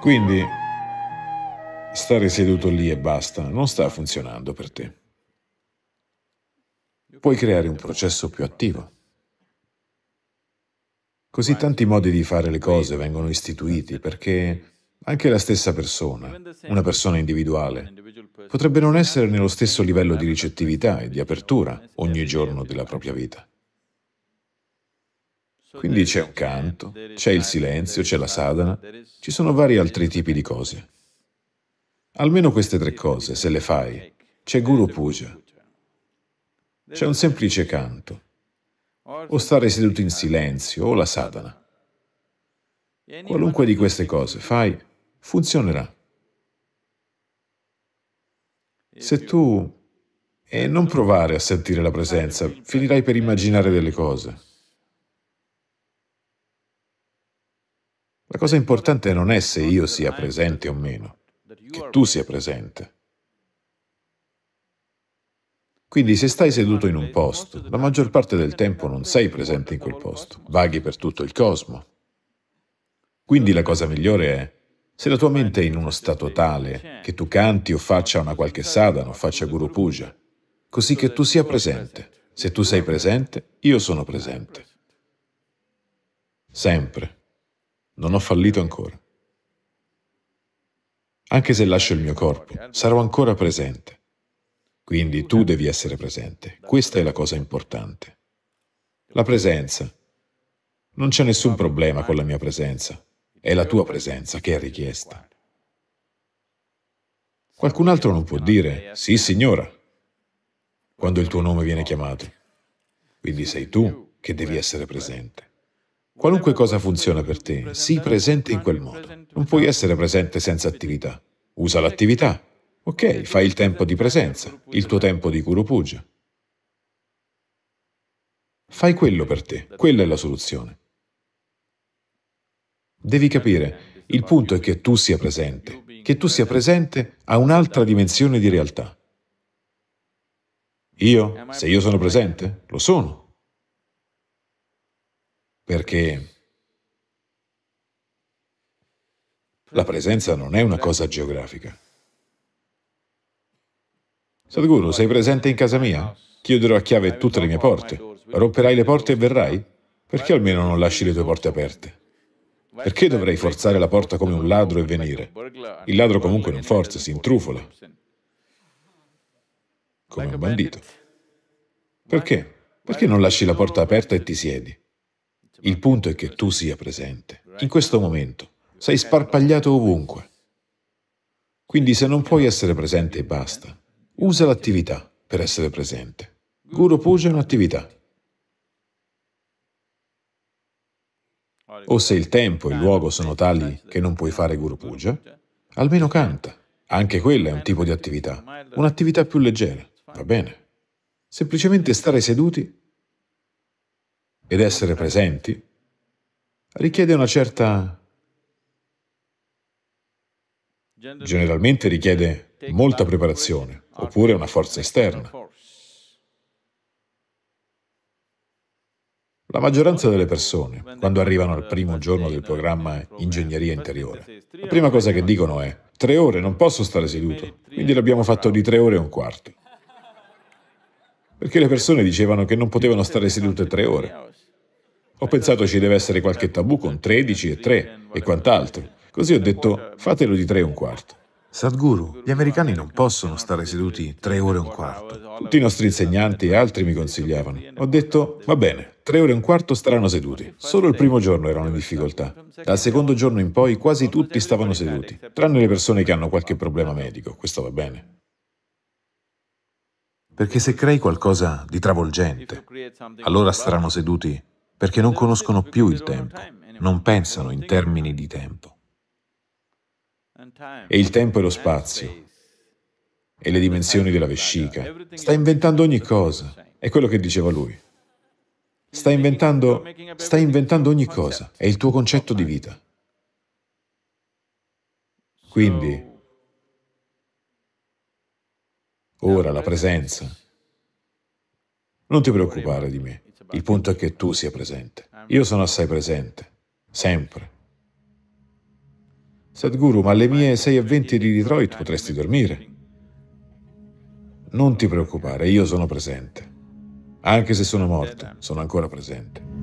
Quindi stare seduto lì e basta non sta funzionando per te. Puoi creare un processo più attivo. Così tanti modi di fare le cose vengono istituiti perché anche la stessa persona, una persona individuale, potrebbe non essere nello stesso livello di ricettività e di apertura ogni giorno della propria vita. Quindi c'è un canto, c'è il silenzio, c'è la sadhana, ci sono vari altri tipi di cose. Almeno queste tre cose, se le fai, c'è Guru Puja, c'è un semplice canto, o stare seduto in silenzio, o la sadhana. Qualunque di queste cose fai, funzionerà. Se tu... e non provare a sentire la presenza, finirai per immaginare delle cose. La cosa importante non è se io sia presente o meno, che tu sia presente. Quindi se stai seduto in un posto, la maggior parte del tempo non sei presente in quel posto, vaghi per tutto il cosmo. Quindi la cosa migliore è, se la tua mente è in uno stato tale che tu canti o faccia una qualche sadhana o faccia guru puja, così che tu sia presente. Se tu sei presente, io sono presente. Sempre. Non ho fallito ancora. Anche se lascio il mio corpo, sarò ancora presente. Quindi tu devi essere presente. Questa è la cosa importante. La presenza. Non c'è nessun problema con la mia presenza. È la tua presenza che è richiesta. Qualcun altro non può dire, sì signora, quando il tuo nome viene chiamato. Quindi sei tu che devi essere presente. Qualunque cosa funziona per te, sii presente in quel modo. Non puoi essere presente senza attività. Usa l'attività Ok, fai il tempo di presenza, il tuo tempo di Guru Puja. Fai quello per te, quella è la soluzione. Devi capire, il punto è che tu sia presente, che tu sia presente a un'altra dimensione di realtà. Io, se io sono presente, lo sono. Perché la presenza non è una cosa geografica. Sadhguru, sei presente in casa mia? Chiuderò a chiave tutte le mie porte. Romperai le porte e verrai? Perché almeno non lasci le tue porte aperte? Perché dovrei forzare la porta come un ladro e venire? Il ladro comunque non forza, si intrufola. Come un bandito. Perché? Perché non lasci la porta aperta e ti siedi? Il punto è che tu sia presente. In questo momento. Sei sparpagliato ovunque. Quindi se non puoi essere presente, basta. Usa l'attività per essere presente. Guru Puja è un'attività. O se il tempo e il luogo sono tali che non puoi fare Guru Puja, almeno canta. Anche quella è un tipo di attività, un'attività più leggera, va bene? Semplicemente stare seduti ed essere presenti richiede una certa... generalmente richiede molta preparazione, oppure una forza esterna. La maggioranza delle persone, quando arrivano al primo giorno del programma Ingegneria Interiore, la prima cosa che dicono è tre ore, non posso stare seduto, quindi l'abbiamo fatto di tre ore e un quarto. Perché le persone dicevano che non potevano stare sedute tre ore. Ho pensato ci deve essere qualche tabù con 13 e 3 e quant'altro. Così ho detto fatelo di tre e un quarto. Sadhguru, gli americani non possono stare seduti tre ore e un quarto. Tutti i nostri insegnanti e altri mi consigliavano. Ho detto, va bene, tre ore e un quarto staranno seduti. Solo il primo giorno erano in difficoltà. Dal secondo giorno in poi quasi tutti stavano seduti, tranne le persone che hanno qualche problema medico. Questo va bene. Perché se crei qualcosa di travolgente, allora staranno seduti perché non conoscono più il tempo, non pensano in termini di tempo. E il tempo e lo spazio, e le dimensioni della vescica. Sta inventando ogni cosa. È quello che diceva lui. Sta inventando, sta inventando ogni cosa. È il tuo concetto di vita. Quindi, ora la presenza. Non ti preoccupare di me. Il punto è che tu sia presente. Io sono assai presente, sempre. Sadhguru, ma alle mie 6.20 di Detroit potresti dormire. Non ti preoccupare, io sono presente. Anche se sono morto, sono ancora presente.